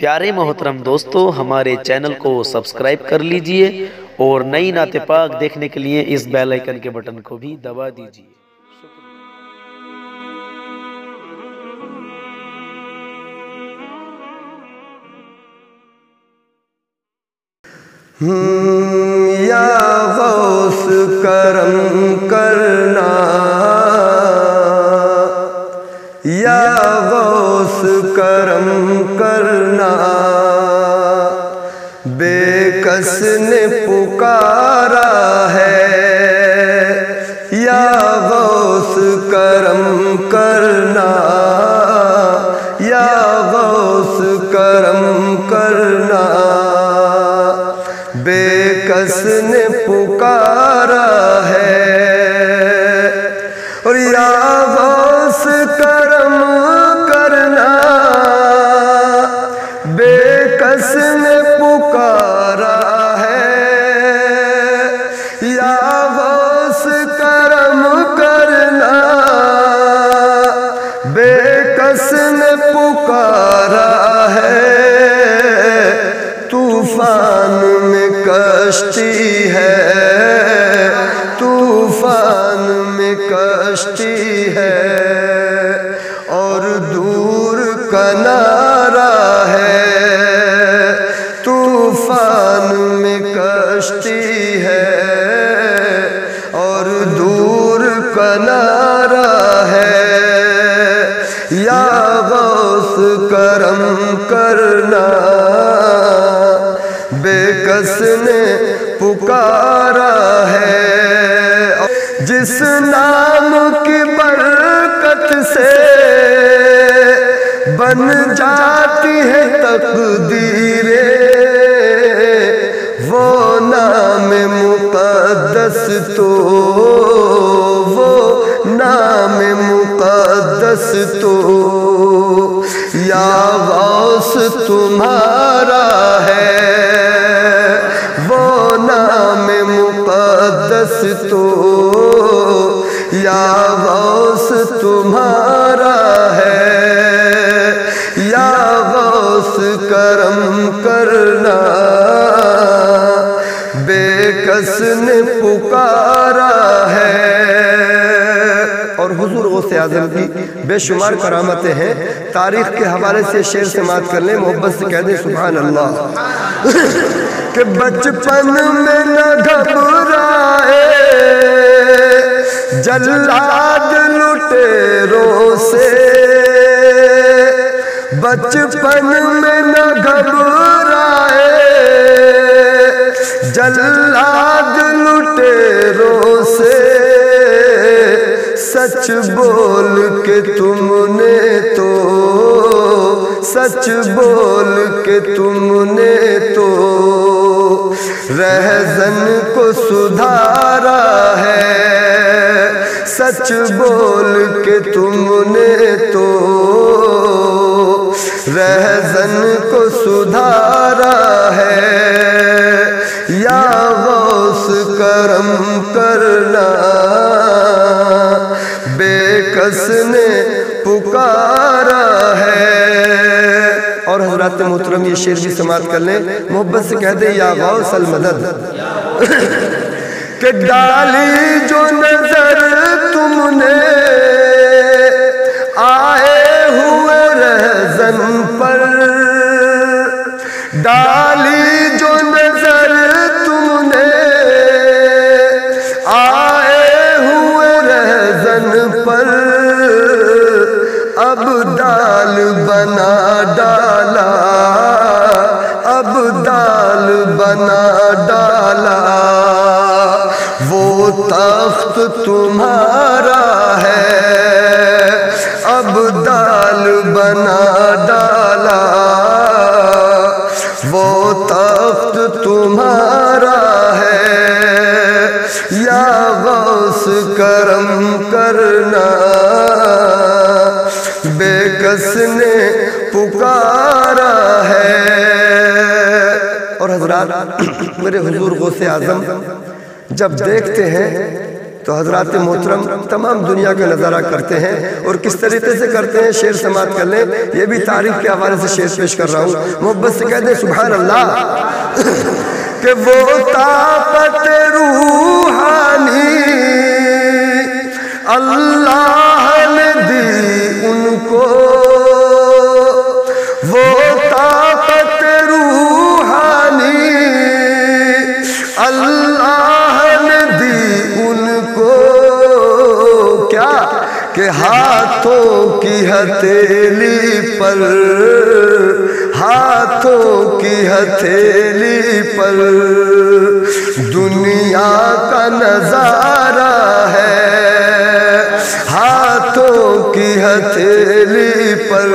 پیارے محترم دوستو، ہمارے چینل کو سبسکرائب کر لیجیے اور نئی نعت پاک دیکھنے کے لیے اس بیل آئیکن کے بٹن کو بھی دبا دیجیے۔ یا غوث کرم کرنا، یا غوث کرم کرنا۔ بے کس نے پکارا ہے؟ یا غوث کرم کرنا বস্তি کس نے پکارا ہے۔ جس نام کی برکت سے بن جاتی ہے تقدیریں، وہ نام مقدس تو، وہ نام مقدس تو۔ یا غوث تمہارا ہے۔ پکارا ہے۔ اور حضور غوث اعظم کی بے شمار کرامتیں ہیں۔ تاریخ کے حوالے سے شعر سے کر لیں، محبت سے کہہ دیں، سبحان اللہ۔ کہ بچپن میں نہ گھبرائے، جلاد لٹیروں سے بچپن میں نہ گھبرائے۔ لٹیروں سے سچ بول کے تم نے تو، سچ بول کے تم نے تو۔ رہزن کو سدھارا ہے، سچ بول کے تم نے تو۔ رہزن کو سدھارا ہے کرم کرنا بے کس نے پکارا ہے۔ اور حضرات محترم، یہ شعر بھی سماعت کر لیں۔ محبت سے کہہ دیں، یا غوث المدد۔ کہ ڈالی جو نظر تم نے آئے ہوئے رہزن پر۔ ڈالی جو نظر تمہارا ہے۔ اب دال بنا ڈالا۔ وہ تخت تمہارا ہے۔ یا غوث کرم کرنا۔ بے کس نے پکارا ہے۔ اور حضرات، میرے حضور غوث اعظم، جب دیکھتے ہیں تو حضرات محترم تمام دنیا کا نظارہ کرتے ہیں اور کس طریقے سے کرتے ہیں شعر سماعت کر لیں، یہ بھی تاریخ کے حوالے سے شعر پیش کر رہا ہوں۔ محبت سے کہہ دیں سبحان اللہ کہ وہ طاقت روحانی اللہ نے دی ان کو۔ کہ ہاتھوں کی ہتھیلی پر، ہاتھوں کی ہتھیلی پر۔ دنیا کا نظارہ ہے، ہاتھوں کی ہتھیلی پر۔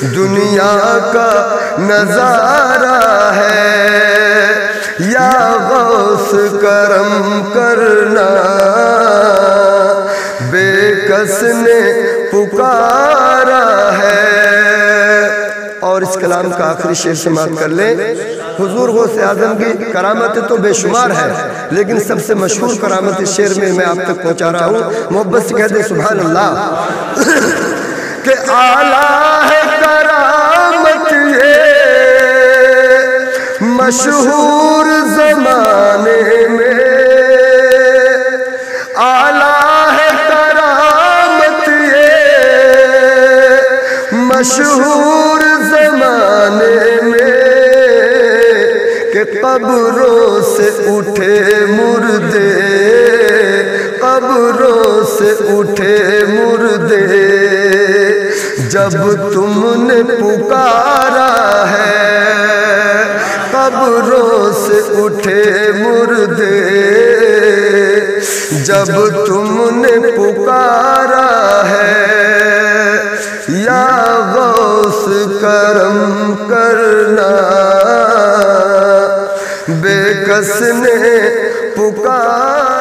دنیا کا نظارہ ہے، یا غوث کرم کرنا۔ کس نے پکارا ہے؟ اور اس کلام کا آخری شعر سماعت کر لیں۔ حضور غوث اعظم کی کرامت تو بے شمار ہے، لیکن سب سے مشہور کرامت اس شعر میں میں آپ تک پہنچا رہا ہوں۔ محبت سے کہہ دیں سبحان اللہ کہ اعلیٰ ہے کرامت یہ مشہور زمانے میں۔ مشہور زمانے میں کہ قبروں سے اٹھے مردے، قبروں سے اٹھے مردے۔ جب تم نے پکارا ہے، قبروں سے اٹھے مردے۔ جب تم نے پکارا ہے کرم کرنا بے کس نے پکار